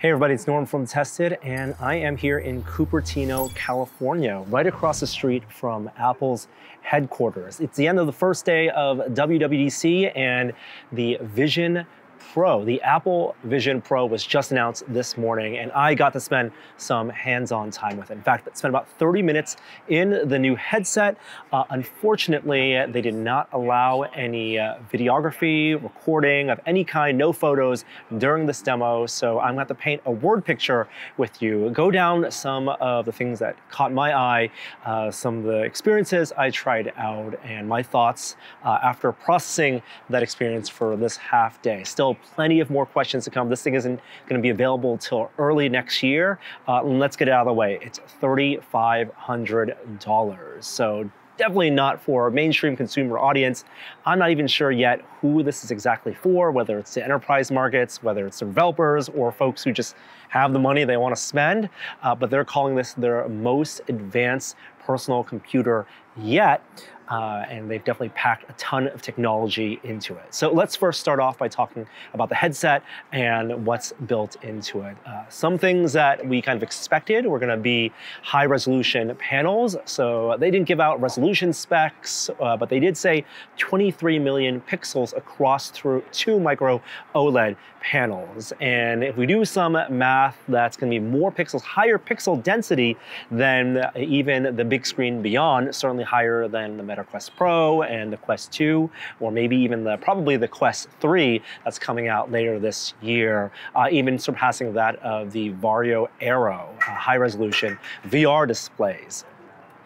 Hey everybody, it's Norm from Tested, and I am here in Cupertino, California, right across the street from Apple's headquarters. It's the end of the first day of WWDC, and the Vision Pro. The Apple Vision Pro was just announced this morning, and I got to spend some hands-on time with it. In fact, I spent about 30 minutes in the new headset. Uh, unfortunately, they did not allow any uh, videography, recording of any kind, no photos during this demo, so I'm gonna have to paint a word picture with you, go down some of the things that caught my eye, uh, some of the experiences I tried out, and my thoughts uh, after processing that experience for this half day. Still plenty of more questions to come. This thing isn't going to be available till early next year. Uh, let's get it out of the way. It's $3,500. So definitely not for a mainstream consumer audience. I'm not even sure yet who this is exactly for, whether it's the enterprise markets, whether it's developers or folks who just have the money they want to spend, uh, but they're calling this their most advanced personal computer yet. Uh, and they've definitely packed a ton of technology into it. So let's first start off by talking about the headset and what's built into it. Uh, some things that we kind of expected were going to be high resolution panels. So they didn't give out resolution specs, uh, but they did say 23 million pixels across through two micro OLED panels. And if we do some math, that's going to be more pixels, higher pixel density than even the Bigscreen Beyond, certainly higher than the Meta Quest Pro and the Quest 2, or maybe even the probably the Quest 3 that's coming out later this year, uh, even surpassing that of the Varjo Aero uh, high resolution VR displays.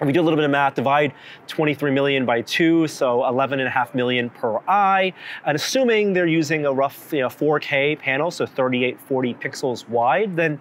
We do a little bit of math, divide 23 million by two, so 11 and a half million per eye. And assuming they're using a rough you know, 4K panel, so 3840 pixels wide, then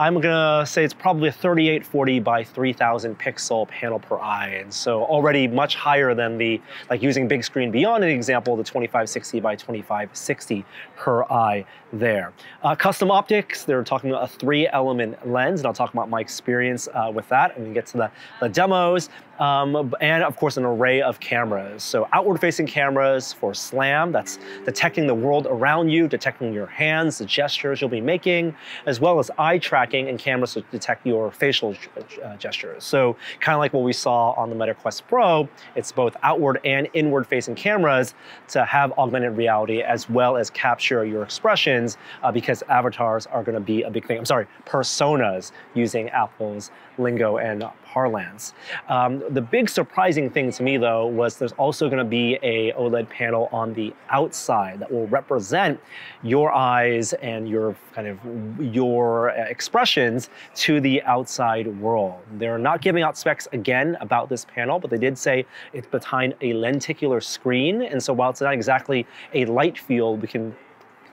I'm gonna say it's probably a 3840 by 3000 pixel panel per eye. And so already much higher than the, like using Bigscreen Beyond an example, the 2560 by 2560 per eye there. Uh, custom optics, they're talking about a three element lens, and I'll talk about my experience uh, with that and we get to the, the demos. Um, and of course, an array of cameras. So outward facing cameras for SLAM, that's detecting the world around you, detecting your hands, the gestures you'll be making, as well as eye tracking and cameras to detect your facial uh, gestures. So kind of like what we saw on the Meta Quest Pro, it's both outward and inward facing cameras to have augmented reality as well as capture your expressions uh, because avatars are gonna be a big thing. I'm sorry, personas using Apple's lingo and parlance. Um, the big surprising thing to me though was there's also going to be a OLED panel on the outside that will represent your eyes and your kind of your expressions to the outside world. They're not giving out specs again about this panel, but they did say it's behind a lenticular screen. And so while it's not exactly a light field, we can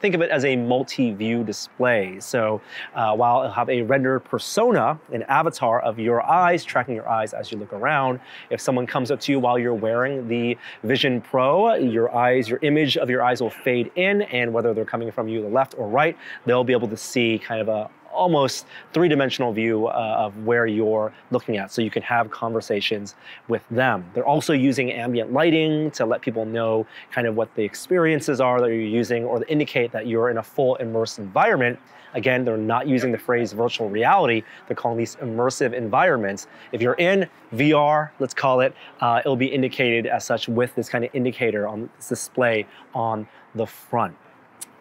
think of it as a multi-view display. So uh, while it'll have a rendered persona, an avatar of your eyes, tracking your eyes as you look around, if someone comes up to you while you're wearing the Vision Pro, your eyes, your image of your eyes will fade in, and whether they're coming from you the left or right, they'll be able to see kind of a almost three-dimensional view uh, of where you're looking at so you can have conversations with them. They're also using ambient lighting to let people know kind of what the experiences are that you're using or to indicate that you're in a full immersed environment. Again, they're not using the phrase virtual reality. They're calling these immersive environments. If you're in VR, let's call it, uh, it'll be indicated as such with this kind of indicator on this display on the front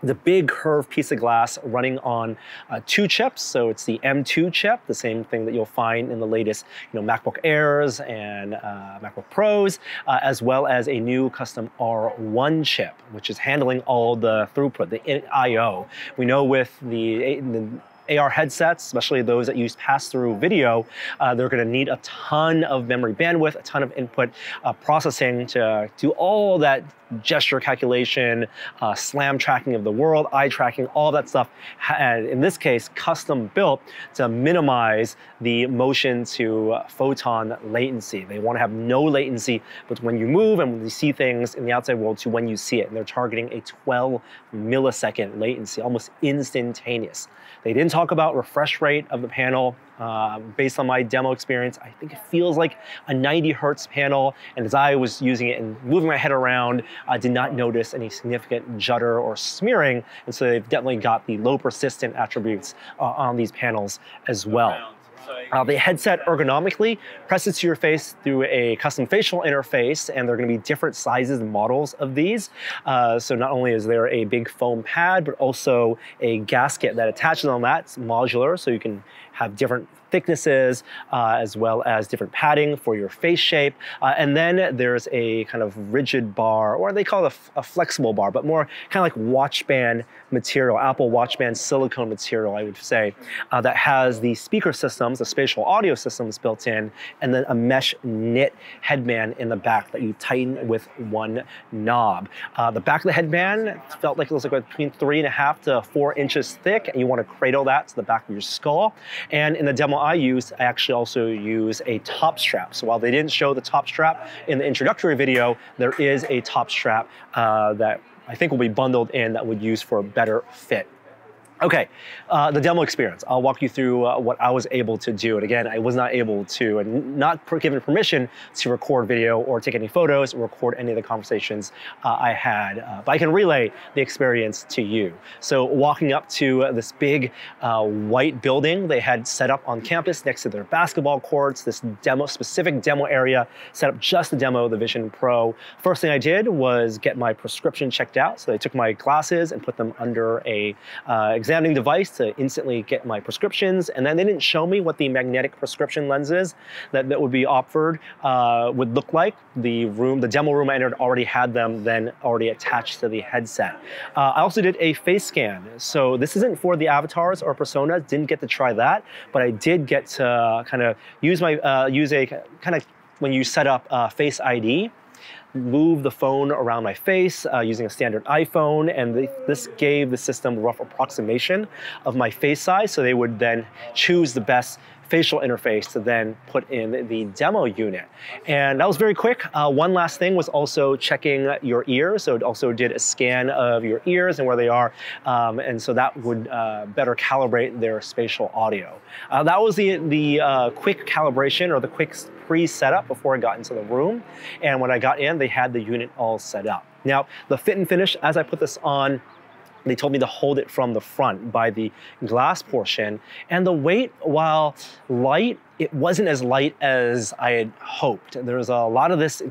the big curved piece of glass running on uh, two chips. So it's the M2 chip, the same thing that you'll find in the latest you know, MacBook Airs and uh, MacBook Pros, uh, as well as a new custom R1 chip, which is handling all the throughput, the I.O. We know with the, the AR headsets, especially those that use pass-through video, uh, they're going to need a ton of memory bandwidth, a ton of input uh, processing to do all that gesture calculation, uh, SLAM tracking of the world, eye tracking, all that stuff. And in this case, custom built to minimize the motion to photon latency. They want to have no latency but when you move and when you see things in the outside world to when you see it. And they're targeting a 12 millisecond latency, almost instantaneous. They didn't talk about refresh rate of the panel. Uh, based on my demo experience, I think it feels like a 90 hertz panel. And as I was using it and moving my head around, I did not notice any significant judder or smearing. And so they've definitely got the low persistent attributes uh, on these panels as well. Uh, the headset ergonomically presses to your face through a custom facial interface, and there are going to be different sizes and models of these. Uh, so not only is there a big foam pad, but also a gasket that attaches on that. It's modular, so you can have different thicknesses, uh, as well as different padding for your face shape. Uh, and then there's a kind of rigid bar, or they call it a, flexible bar, but more kind of like watch band material, Apple watch band silicone material, I would say, uh, that has the speaker systems, the spatial audio systems built in, and then a mesh knit headband in the back that you tighten with one knob. Uh, the back of the headband felt like it was like between three and a half to four inches thick, and you want to cradle that to the back of your skull. And in the demo I use, I actually also use a top strap. So while they didn't show the top strap in the introductory video, there is a top strap uh, that I think will be bundled in that would use for a better fit. Okay, uh, the demo experience. I'll walk you through uh, what I was able to do. And again, I was not able to, and not given permission to record video or take any photos or record any of the conversations uh, I had. Uh, but I can relay the experience to you. So walking up to this big uh, white building they had set up on campus next to their basketball courts, this demo, specific demo area, set up just the demo the Vision Pro. First thing I did was get my prescription checked out. So they took my glasses and put them under a uh, examining device to instantly get my prescriptions. And then they didn't show me what the magnetic prescription lenses that, that would be offered uh, would look like. The room, the demo room I entered already had them then already attached to the headset. Uh, I also did a face scan. So this isn't for the avatars or personas, didn't get to try that, but I did get to kind of use my, uh, use a kind of, when you set up uh, Face ID, move the phone around my face uh, using a standard iPhone, and this gave the system a rough approximation of my face size, so they would then choose the best facial interface to then put in the demo unit. And that was very quick. Uh, one last thing was also checking your ears. So it also did a scan of your ears and where they are. Um, and so that would uh, better calibrate their spatial audio. Uh, that was the, the uh, quick calibration or the quick pre-setup before I got into the room. And when I got in, they had the unit all set up. Now, the fit and finish, as I put this on, they told me to hold it from the front by the glass portion. And the weight, while light, it wasn't as light as I had hoped. There was a lot of this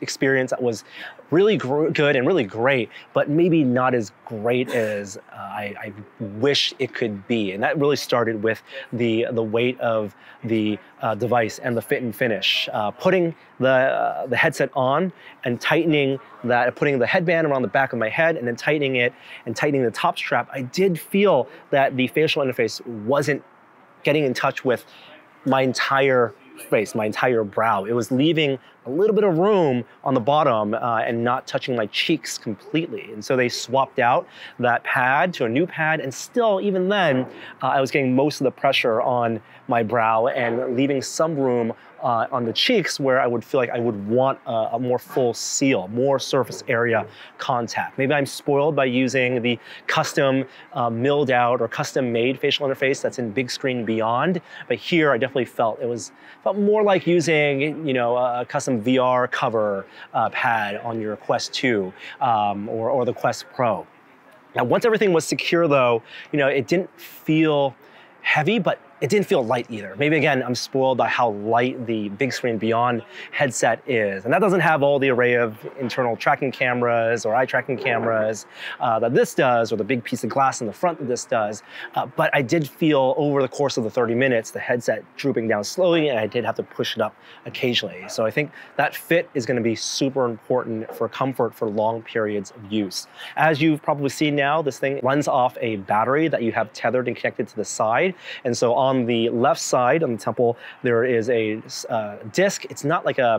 experience that was really good and really great, but maybe not as great as uh, I, I, wish it could be. And that really started with the the weight of the uh, device and the fit and finish. Uh, putting the uh, the headset on and tightening that, putting the headband around the back of my head and then tightening it and tightening the top strap, I did feel that the facial interface wasn't getting in touch with my entire face, my entire brow. It was leaving a little bit of room on the bottom uh, and not touching my cheeks completely. And so they swapped out that pad to a new pad, and still, even then, uh, I was getting most of the pressure on my brow and leaving some room uh, on the cheeks where I would feel like I would want a, a, more full seal, more surface area contact. Maybe I'm spoiled by using the custom uh, milled out or custom made facial interface that's in Bigscreen Beyond. But here I definitely felt it was felt more like using you know a custom VR cover uh, pad on your Quest 2 um, or, or the Quest Pro. Now once everything was secure though, you know it didn't feel heavy, but it didn't feel light either. Maybe again, I'm spoiled by how light the Bigscreen Beyond headset is. And that doesn't have all the array of internal tracking cameras or eye tracking cameras uh, that this does, or the big piece of glass in the front that this does. Uh, but I did feel over the course of the 30 minutes, the headset drooping down slowly, and I did have to push it up occasionally. So I think that fit is gonna be super important for comfort for long periods of use. As you've probably seen now, this thing runs off a battery that you have tethered and connected to the side. And so on on the left side on the temple, there is a uh, disc. It's not like a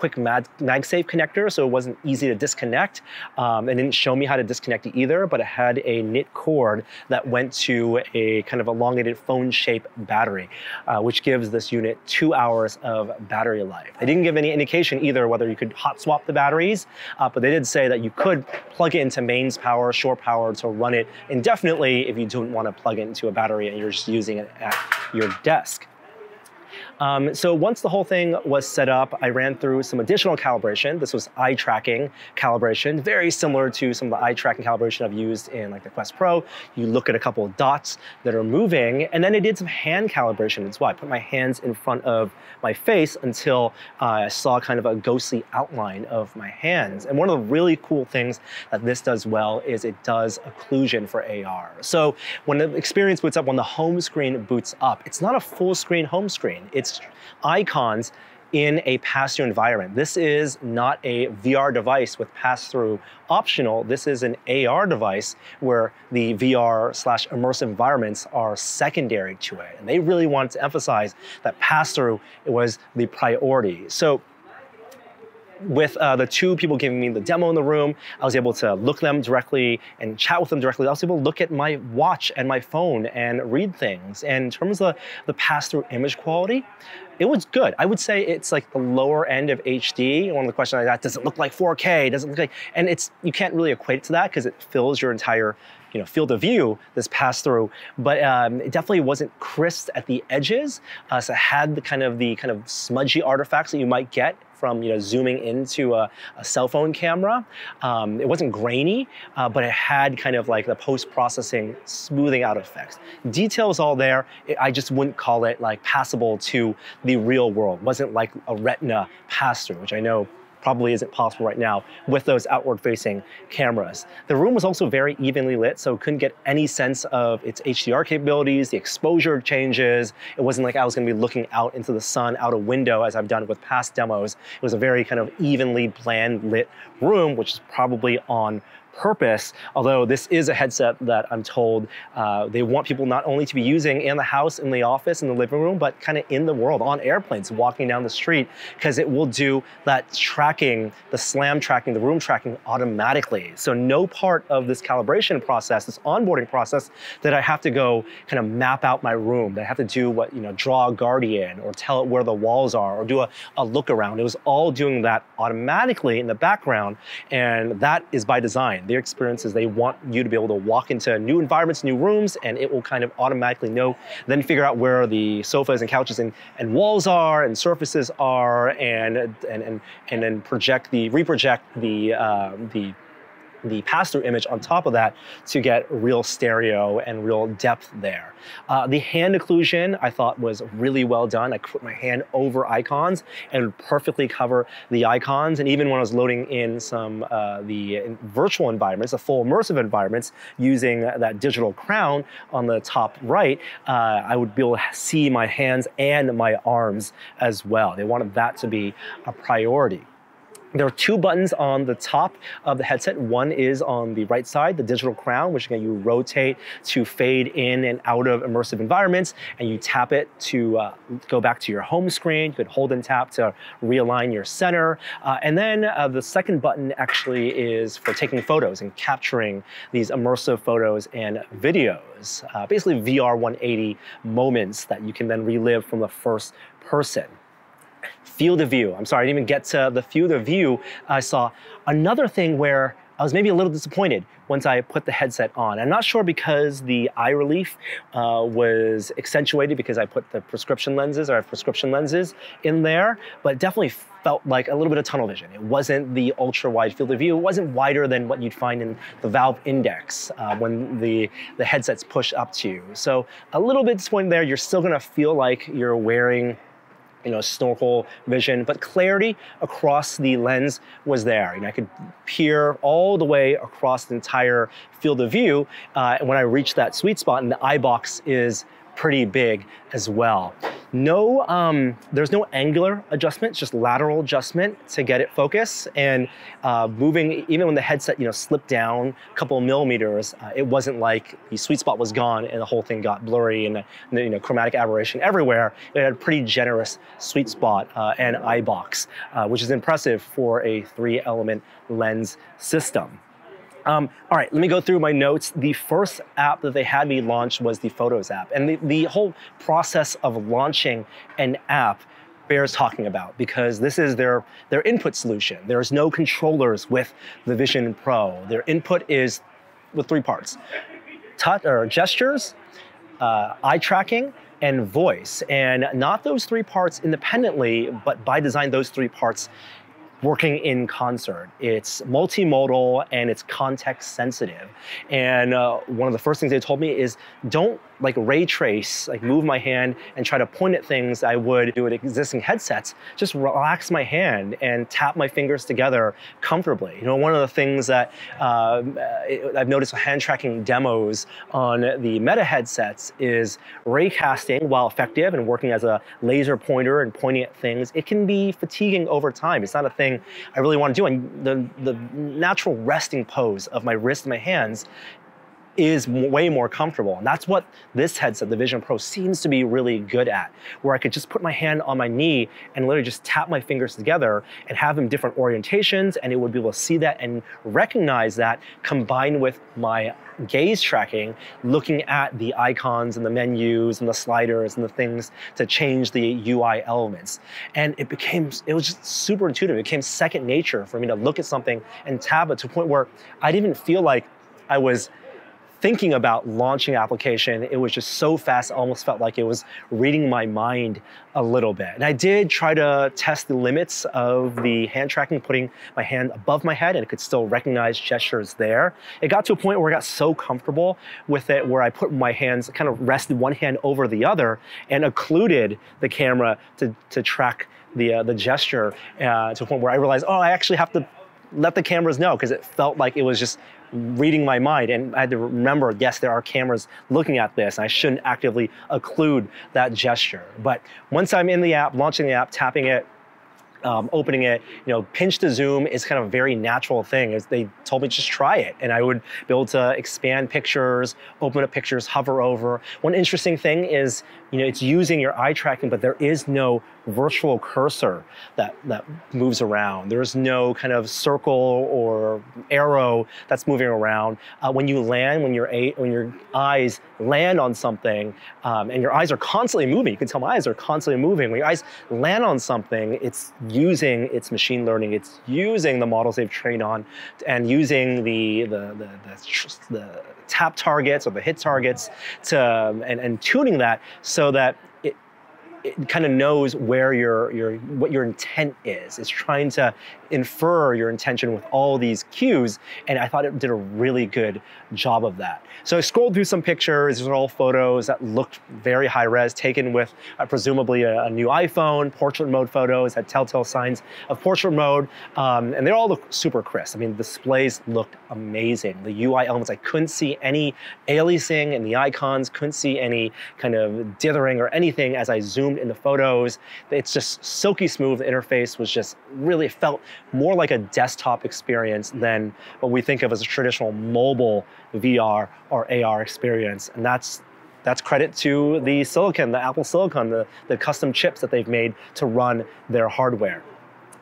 quick mag- MagSafe connector, so it wasn't easy to disconnect. Um, it didn't show me how to disconnect it either, but it had a knit cord that went to a kind of elongated phone-shaped battery, uh, which gives this unit two hours of battery life. They didn't give any indication either whether you could hot swap the batteries, uh, but they did say that you could plug it into mains power, shore power to run it indefinitely if you don't want to plug it into a battery and you're just using it at your desk. Um, so once the whole thing was set up, I ran through some additional calibration. This was eye tracking calibration, very similar to some of the eye tracking calibration I've used in like the Quest Pro. You look at a couple of dots that are moving, and then I did some hand calibration as well. I put my hands in front of my face until uh, I saw kind of a ghostly outline of my hands. And one of the really cool things that this does well is it does occlusion for AR. So when the experience boots up, when the home screen boots up, it's not a full screen home screen. It's icons in a pass-through environment. This is not a VR device with pass-through optional. This is an AR device where the VR slash immersive environments are secondary to it. And they really wanted to emphasize that pass-through was the priority. So with uh, the two people giving me the demo in the room, I was able to look them directly and chat with them directly. I was able to look at my watch and my phone and read things. And in terms of the, pass-through image quality, it was good. I would say it's like the lower end of HD. One of the questions I got, does it look like 4K? Does it look like, and it's, you can't really equate it to that because it fills your entire you know, field of view, this pass through, but um, it definitely wasn't crisp at the edges. Uh, so it had the kind of the kind of smudgy artifacts that you might get from you know zooming into a, a cell phone camera. Um, it wasn't grainy, uh, but it had kind of like the post-processing smoothing out effects. Details all there. It, I just wouldn't call it like passable to the real world. It wasn't like a Retina pass-through, which I know probably isn't possible right now with those outward facing cameras. The room was also very evenly lit, so couldn't get any sense of its HDR capabilities, the exposure changes. It wasn't like I was gonna be looking out into the sun out a window as I've done with past demos. It was a very kind of evenly bland lit room, which is probably on purpose, although this is a headset that I'm told uh, they want people not only to be using in the house, in the office, in the living room, but kind of in the world, on airplanes, walking down the street, because it will do that tracking, the SLAM tracking, the room tracking automatically. So no part of this calibration process, this onboarding process, that I have to go kind of map out my room, that I have to do what, you know, draw a guardian or tell it where the walls are or do a, a look around. It was all doing that automatically in the background, and that is by design. Their experience is they want you to be able to walk into new environments, new rooms, and it will kind of automatically know, then figure out where the sofas and couches and, and walls are and surfaces are, and and and and then project the reproject the uh, the the pass-through image on top of that to get real stereo and real depth there. Uh, the hand occlusion I thought was really well done. I put my hand over icons and perfectly cover the icons. And even when I was loading in some uh, the virtual environments, the full immersive environments, using that digital crown on the top right, uh, I would be able to see my hands and my arms as well. They wanted that to be a priority. There are two buttons on the top of the headset. One is on the right side, the digital crown, which again you rotate to fade in and out of immersive environments, and you tap it to uh, go back to your home screen. You could hold and tap to realign your center. Uh, and then uh, the second button actually is for taking photos and capturing these immersive photos and videos. Uh, basically VR 180 moments that you can then relive from the first person field of view. I'm sorry, I didn't even get to the field of view. I saw another thing where I was maybe a little disappointed once I put the headset on. I'm not sure because the eye relief uh, was accentuated because I put the prescription lenses or prescription lenses in there, but definitely felt like a little bit of tunnel vision. It wasn't the ultra wide field of view. It wasn't wider than what you'd find in the Valve Index uh, when the, the headsets push up to you. So a little bit disappointed there. You're still gonna feel like you're wearing you know, snorkel vision, but clarity across the lens was there. You know, I could peer all the way across the entire field of view uh, and when I reached that sweet spot, and the eye box is pretty big as well. No, um, there's no angular adjustment, just lateral adjustment to get it focus. And uh, moving, even when the headset, you know, slipped down a couple of millimeters, uh, it wasn't like the sweet spot was gone and the whole thing got blurry and, you know, chromatic aberration everywhere. It had a pretty generous sweet spot uh, and eye box, uh, which is impressive for a three element lens system. Um, all right, let me go through my notes. The first app that they had me launch was the Photos app. And the, the whole process of launching an app bears talking about because this is their, their input solution. There's no controllers with the Vision Pro. Their input is with three parts touch or gestures, uh, eye tracking, and voice. And not those three parts independently, but by design, those three parts working in concert. It's multimodal and it's context sensitive. And uh, one of the first things they told me is don't like ray trace, like move my hand and try to point at things I would do with existing headsets. Just relax my hand and tap my fingers together comfortably. You know, one of the things that uh, I've noticed with hand tracking demos on the Meta headsets is ray casting, while effective and working as a laser pointer and pointing at things, it can be fatiguing over time. It's not a thing I really want to do. And the, the natural resting pose of my wrist and my hands is way more comfortable. And that's what this headset, the Vision Pro, seems to be really good at, where I could just put my hand on my knee and literally just tap my fingers together and have them different orientations, and it would be able to see that and recognize that combined with my gaze tracking, looking at the icons and the menus and the sliders and the things to change the UI elements. And it became, it was just super intuitive. It became second nature for me to look at something and tab it to a point where I didn't feel like I was thinking about launching application, it was just so fast, almost felt like it was reading my mind a little bit. And I did try to test the limits of the hand tracking, putting my hand above my head and it could still recognize gestures there. It got to a point where I got so comfortable with it where I put my hands, kind of rested one hand over the other and occluded the camera to, to track the, uh, the gesture uh, to a point where I realized, oh, I actually have to let the cameras know because it felt like it was just reading my mind. And I had to remember, yes, there are cameras looking at this. And I shouldn't actively occlude that gesture. But once I'm in the app, launching the app, tapping it, um, opening it, you know, pinch to zoom is kind of a very natural thing. As they told me just try it, and I would be able to expand pictures, open up pictures, hover over. One interesting thing is, you know, it's using your eye tracking, but there is no virtual cursor that, that moves around. There's no kind of circle or arrow that's moving around. Uh, when you land, when your, when your eyes land on something, um, and your eyes are constantly moving, you can tell my eyes are constantly moving. When your eyes land on something, it's using its machine learning, it's using the models they've trained on, and using the, the, the, the, the tap targets or the hit targets to, and, and tuning that so that kind of knows where your, your, what your intent is. It's trying to infer your intention with all these cues, and I thought it did a really good job of that. So I scrolled through some pictures. These are all photos that looked very high res, taken with uh, presumably a, a, new iPhone, portrait mode photos, had telltale signs of portrait mode, um, and they all look super crisp. I mean, the displays looked amazing. The UI elements, I couldn't see any aliasing in the icons, couldn't see any kind of dithering or anything as I zoomed in the photos. It's just silky smooth. The interface was just really felt more like a desktop experience than what we think of as a traditional mobile VR or AR experience. And that's that's credit to the silicon, the Apple silicon, the, the custom chips that they've made to run their hardware.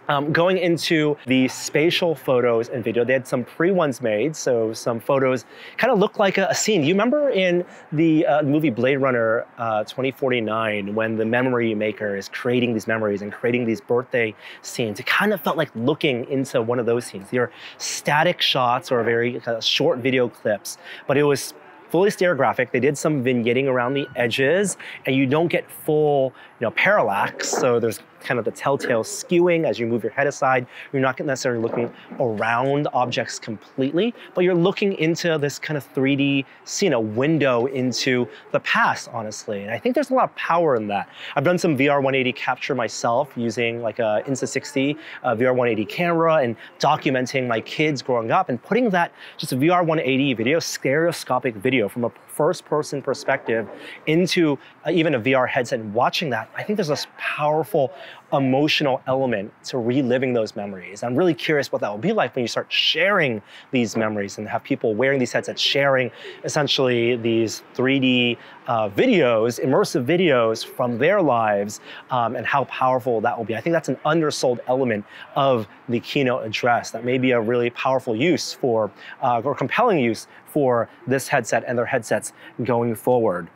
Um, going into the spatial photos and video, they had some pre ones made, so some photos kind of look like a, a, scene. You remember in the uh, movie Blade Runner uh, 2049 when the memory maker is creating these memories and creating these birthday scenes? It kind of felt like looking into one of those scenes. They were static shots or very uh, short video clips, but it was fully stereographic. They did some vignetting around the edges, and you don't get full, you know, parallax. So there's kind of the telltale skewing as you move your head aside. You're not necessarily looking around objects completely, but you're looking into this kind of 3D scene, a window into the past, honestly. And I think there's a lot of power in that. I've done some VR 180 capture myself using like a Insta360 uh, VR 180 camera and documenting my kids growing up and putting that just a VR 180 video, stereoscopic video from a first person perspective into uh, even a VR headset and watching that, I think there's this powerful emotional element to reliving those memories. I'm really curious what that will be like when you start sharing these memories and have people wearing these headsets sharing essentially these 3D uh, videos, immersive videos from their lives um, and how powerful that will be. I think that's an undersold element of the keynote address that may be a really powerful use for, uh, or compelling use for this headset and their headsets going forward.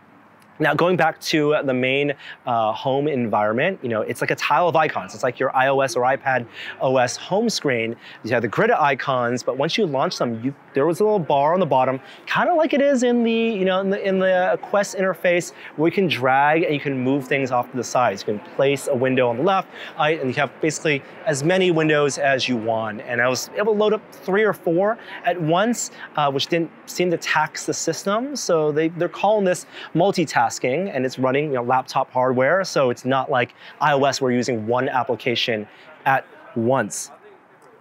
Now, going back to the main uh, home environment, you know, it's like a tile of icons. It's like your iOS or iPad OS home screen. You have the grid of icons, but once you launch them, you, there was a little bar on the bottom, kind of like it is in the, you know, in the, in the Quest interface, where you can drag and you can move things off to the sides. You can place a window on the left, uh, and you have basically as many windows as you want. And I was able to load up three or four at once, uh, which didn't seem to tax the system. So they, they're calling this multitasking multitasking and it's running you know, laptop hardware. So it's not like iOS, we're using one application at once.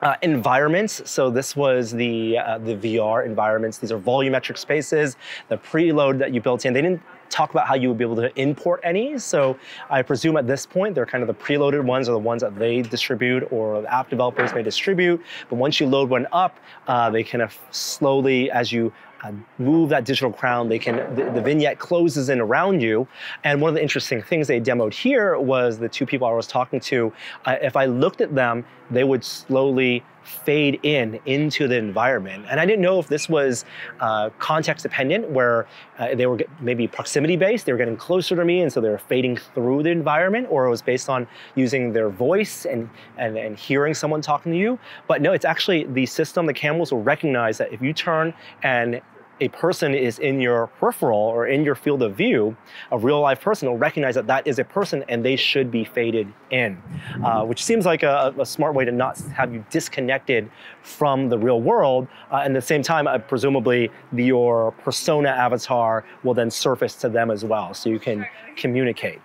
Uh, environments. So this was the uh, the VR environments. These are volumetric spaces. The preload that you built in. They didn't talk about how you would be able to import any. So I presume at this point they're kind of the preloaded ones or the ones that they distribute or the app developers may distribute. But once you load one up, uh, they kind of slowly, as you uh, move that digital crown, they can the, the, vignette closes in around you. And one of the interesting things they demoed here was the two people I was talking to. Uh, if I looked at them, they would slowly fade in into the environment. And I didn't know if this was uh, context dependent, where uh, they were maybe proximity based, they were getting closer to me, and so they were fading through the environment, or it was based on using their voice and, and, and hearing someone talking to you. But no, it's actually the system, the cameras will recognize that if you turn and a person is in your peripheral or in your field of view, a real life person will recognize that that is a person and they should be faded in, uh, which seems like a, a, smart way to not have you disconnected from the real world. Uh, and at the same time, uh, presumably the, your persona avatar will then surface to them as well, so you can communicate.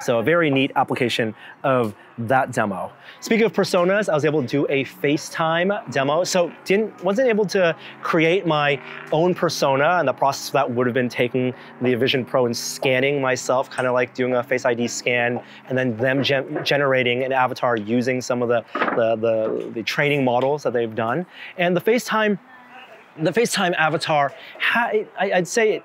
So a very neat application of that demo. Speaking of personas, I was able to do a FaceTime demo. So didn't wasn't able to create my own persona, and the process that would have been taking the Vision Pro and scanning myself, kind of like doing a Face ID scan, and then them gen generating an avatar using some of the, the, the, the training models that they've done. And the FaceTime the FaceTime avatar, I'd say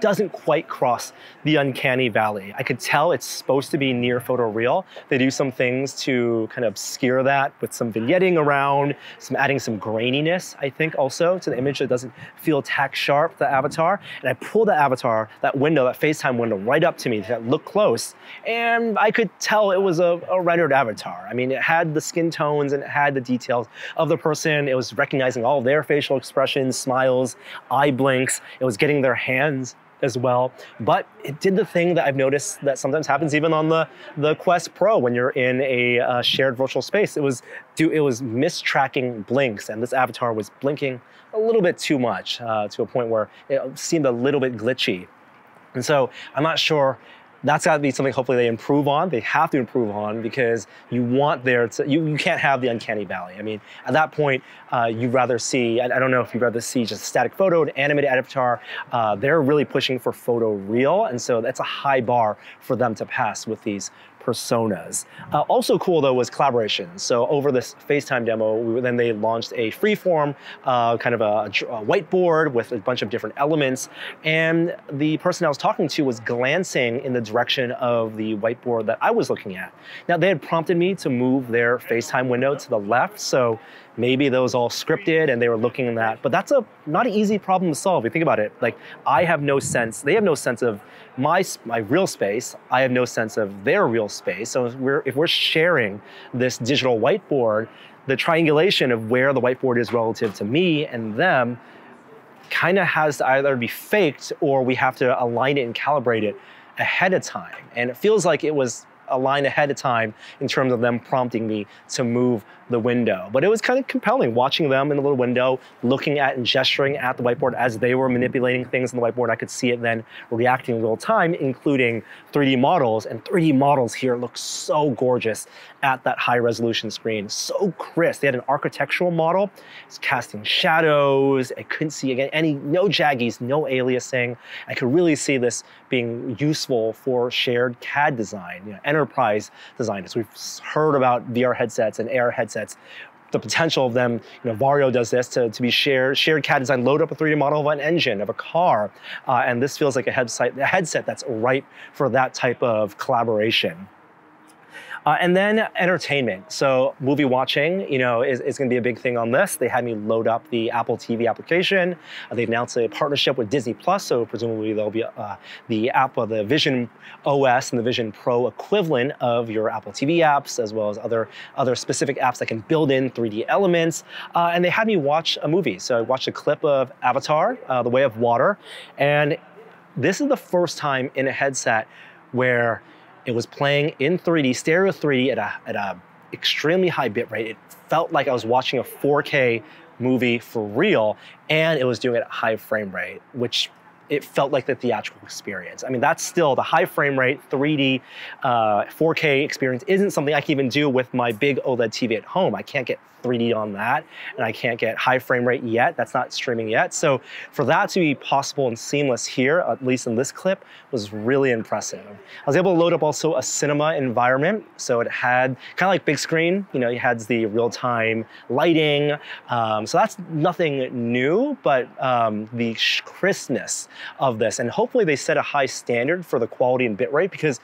doesn't quite cross the uncanny valley. I could tell it's supposed to be near photoreal. They do some things to kind of obscure that with some vignetting around, some adding some graininess, I think, also to the image that doesn't feel tack sharp, the avatar. And I pulled the avatar, that window, that FaceTime window, right up to me to look close, and I could tell it was a, a rendered avatar. I mean, it had the skin tones and it had the details of the person. It was recognizing all their facial expressions, smiles, eye blinks. It was getting their hands as well. But it did the thing that I've noticed that sometimes happens even on the, the Quest Pro when you're in a uh, shared virtual space. It was do it was mistracking blinks, and this avatar was blinking a little bit too much uh, to a point where it seemed a little bit glitchy. And so I'm not sure that's got to be something hopefully they improve on. They have to improve on because you want there to, you, you can't have the uncanny valley. I mean, at that point, uh, you'd rather see, I, I, don't know if you'd rather see just a static photo, an animated avatar. Uh, they're really pushing for photo real. And so that's a high bar for them to pass with these personas. Uh, also cool though was collaboration. So over this FaceTime demo, we, then they launched a freeform uh, kind of a, a, whiteboard with a bunch of different elements. And the person I was talking to was glancing in the direction of the whiteboard that I was looking at. Now they had prompted me to move their FaceTime window to the left. So maybe those all scripted and they were looking at that. But that's a not an easy problem to solve. You think about it. Like I have no sense, they have no sense of my my real space. I have no sense of their real space. So if we're if we're sharing this digital whiteboard, the triangulation of where the whiteboard is relative to me and them kind of has to either be faked or we have to align it and calibrate it ahead of time. And it feels like it was aligned ahead of time in terms of them prompting me to move the window. But it was kind of compelling watching them in the little window, looking at and gesturing at the whiteboard as they were manipulating things on the whiteboard. I could see it then reacting in real time, including 3D models. And 3D models here look so gorgeous at that high resolution screen, so crisp. They had an architectural model, it's casting shadows. I couldn't see again any no jaggies, no aliasing. I could really see this being useful for shared CAD design, you know, enterprise design. As we've heard about VR headsets and AR headsets headsets the potential of them, you know, Varjo does this to, to be shared, shared CAD design, load up a 3D model of an engine, of a car. Uh, and this feels like a headset, a headset that's ripe for that type of collaboration. Uh, and then entertainment. So movie watching, you know, is, is going to be a big thing on this. They had me load up the Apple TV application. Uh, they've announced a partnership with Disney Plus, so presumably there'll be uh, the Apple, the Vision OS and the Vision Pro equivalent of your Apple TV apps, as well as other other specific apps that can build in 3D elements. Uh, and they had me watch a movie. So I watched a clip of Avatar, uh, The Way of Water, and this is the first time in a headset where it was playing in 3D, stereo 3D at a, at a extremely high bit rate. It felt like I was watching a 4K movie for real, and it was doing it at high frame rate, which it felt like the theatrical experience. I mean, that's still the high frame rate 3D uh, 4K experience isn't something I can even do with my big OLED TV at home. I can't get 3D on that, and I can't get high frame rate yet. That's not streaming yet. So for that to be possible and seamless here, at least in this clip, was really impressive. I was able to load up also a cinema environment. So it had kind of like big screen, you know, it had the real-time lighting. Um, so that's nothing new, but um, the crispness of this, and hopefully they set a high standard for the quality and bitrate because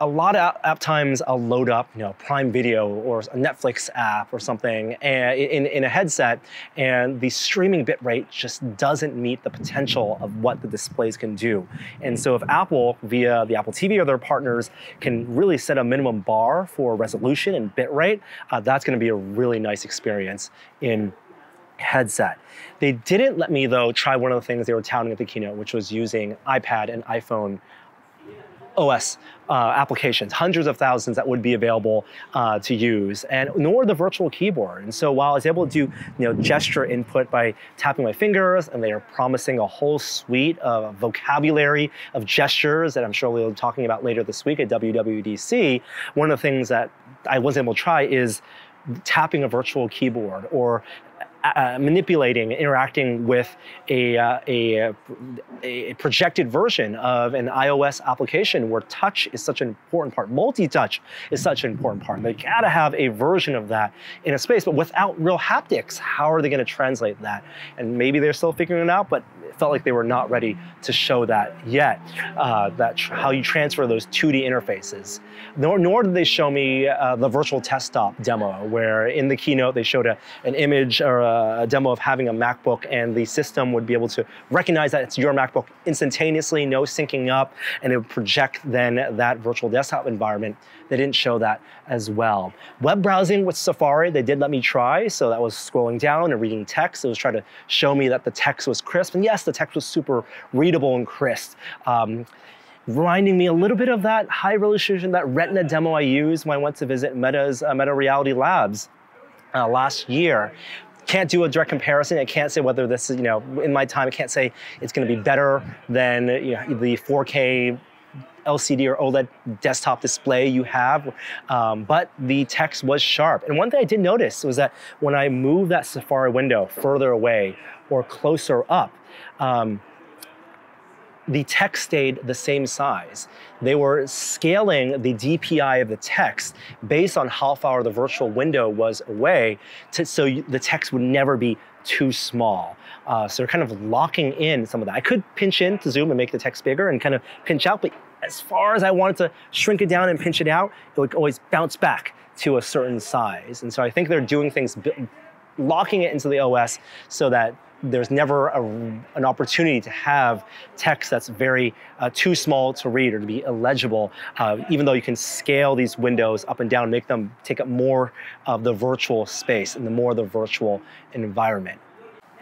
a lot of app times I'll load up, you know, Prime Video or a Netflix app or something and in, in a headset, and the streaming bitrate just doesn't meet the potential of what the displays can do. And so if Apple, via the Apple TV or their partners, can really set a minimum bar for resolution and bitrate, uh, that's going to be a really nice experience in headset. They didn't let me, though, try one of the things they were touting at the keynote, which was using iPad and iPhone OS uh, applications, hundreds of thousands that would be available uh, to use, and nor the virtual keyboard. And so while I was able to do you know, gesture input by tapping my fingers, and they are promising a whole suite of vocabulary of gestures that I'm sure we'll be talking about later this week at WWDC, one of the things that I wasn't able to try is tapping a virtual keyboard or uh, manipulating, interacting with a, uh, a, a, projected version of an iOS application where touch is such an important part, multi-touch is such an important part. They gotta have a version of that in a space, but without real haptics, how are they gonna translate that? And maybe they're still figuring it out, but felt like they were not ready to show that yet, uh, that how you transfer those 2D interfaces. Nor, nor did they show me uh, the virtual desktop demo, where in the keynote they showed a, an image or a demo of having a MacBook and the system would be able to recognize that it's your MacBook instantaneously, no syncing up, and it would project then that virtual desktop environment. They didn't show that as well. Web browsing with Safari, they did let me try. So that was scrolling down and reading text. It was trying to show me that the text was crisp. And yes, the text was super readable and crisp. Um, reminding me a little bit of that high resolution, that Retina demo I used when I went to visit Meta's uh, Meta Reality Labs uh, last year can't do a direct comparison. I can't say whether this is, you know, in my time, I can't say it's going to be better than you know, the 4K LCD or OLED desktop display you have, um, but the text was sharp. And one thing I did notice was that when I moved that Safari window further away or closer up, um, the text stayed the same size. They were scaling the DPI of the text based on how far the virtual window was away, to, so the text would never be too small. Uh, so they're kind of locking in some of that. I could pinch in to zoom and make the text bigger and kind of pinch out, but as far as I wanted to shrink it down and pinch it out, it would always bounce back to a certain size. And so I think they're doing things, locking it into the OS so that there's never a, an opportunity to have text that's very uh, too small to read or to be illegible, uh, even though you can scale these windows up and down, make them take up more of the virtual space and the more the virtual environment.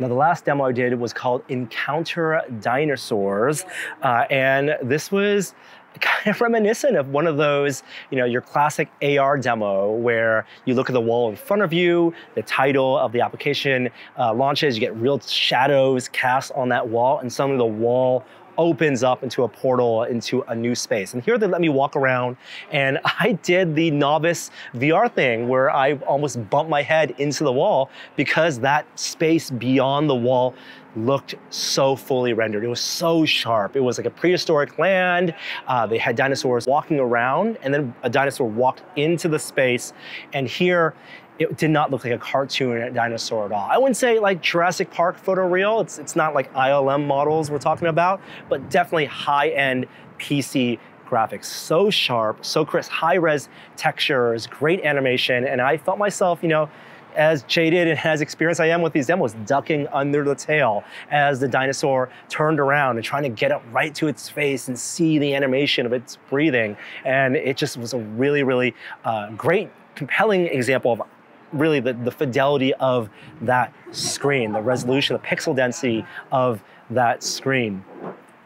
Now, the last demo I did was called Encounter Dinosaurs, uh, and this was kind of reminiscent of one of those, you know, your classic AR demo where you look at the wall in front of you, the title of the application uh, launches, you get real shadows cast on that wall, and suddenly the wall opens up into a portal into a new space. And here they let me walk around and I did the novice VR thing where I almost bumped my head into the wall because that space beyond the wall looked so fully rendered. It was so sharp. It was like a prehistoric land. Uh, they had dinosaurs walking around, and then a dinosaur walked into the space. And here, it did not look like a cartoon dinosaur at all. I wouldn't say like Jurassic Park photoreal. It's it's not like ILM models we're talking about, but definitely high-end PC graphics, so sharp, so crisp, high res textures, great animation, and I felt myself, you know, as jaded and as experienced I am with these demos, ducking under the tail as the dinosaur turned around and trying to get up right to its face and see the animation of its breathing. And it just was a really, really uh, great, compelling example of really the, the fidelity of that screen, the resolution, the pixel density of that screen.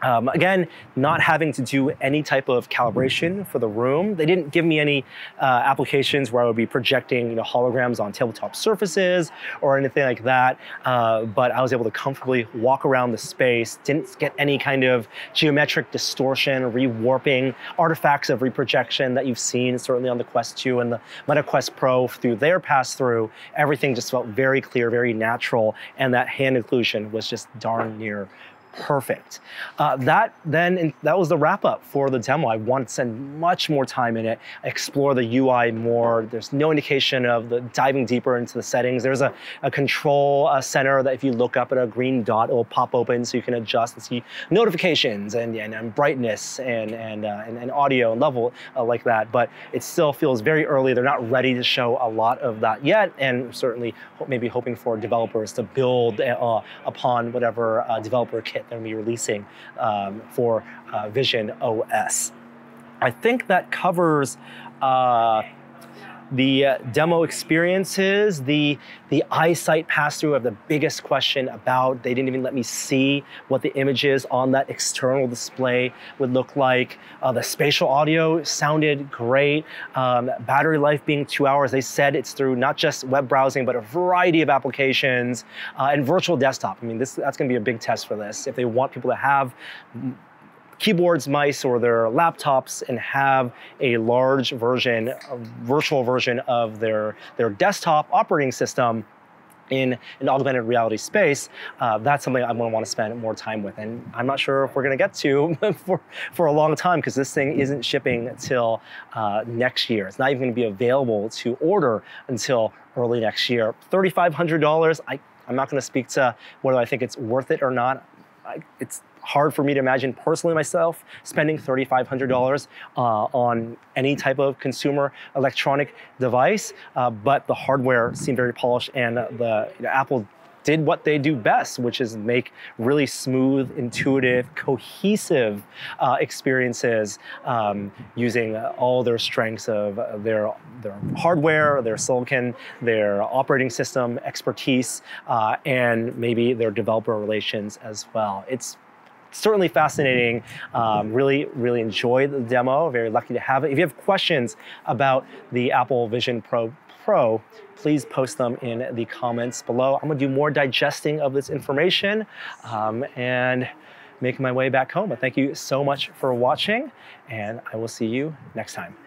Um, again, not having to do any type of calibration for the room. They didn't give me any uh, applications where I would be projecting you know, holograms on tabletop surfaces or anything like that, uh, but I was able to comfortably walk around the space, didn't get any kind of geometric distortion, rewarping, artifacts of reprojection that you've seen certainly on the Quest 2 and the Meta Quest Pro through their pass-through. Everything just felt very clear, very natural, and that hand occlusion was just darn near perfect. Uh, that then, that was the wrap up for the demo. I want to spend much more time in it, explore the UI more. There's no indication of the diving deeper into the settings. There's a, a control uh, center that if you look up at a green dot, it will pop open so you can adjust and see notifications and, and, and brightness and, and, uh, and, and, audio and level uh, like that. But it still feels very early. They're not ready to show a lot of that yet. And certainly maybe hoping for developers to build uh, upon whatever uh, developer kit they're going to be releasing um, for uh, Vision OS. I think that covers uh, the uh, demo experiences, the, the eyesight pass-through of the biggest question about, they didn't even let me see what the images on that external display would look like. Uh, the spatial audio sounded great. Um, battery life being two hours, they said it's through not just web browsing, but a variety of applications uh, and virtual desktop. I mean, this, that's gonna be a big test for this. If they want people to have keyboards, mice, or their laptops and have a large version, a virtual version of their, their desktop operating system in an augmented reality space, uh, that's something I'm want to spend more time with. And I'm not sure if we're going to get to for, for a long time because this thing isn't shipping until uh, next year. It's not even going to be available to order until early next year. $3,500, I, I'm not going to speak to whether I think it's worth it or not. I, it's hard for me to imagine personally myself spending $3,500 uh, on any type of consumer electronic device, uh, but the hardware seemed very polished and the you know, Apple did what they do best, which is make really smooth, intuitive, cohesive uh, experiences um, using all their strengths of their, their hardware, their silicon, their operating system expertise, uh, and maybe their developer relations as well. It's certainly fascinating. Um, really, really enjoyed the demo. Very lucky to have it. If you have questions about the Apple Vision Pro Pro, please post them in the comments below. I'm gonna do more digesting of this information um, and make my way back home. But thank you so much for watching, and I will see you next time.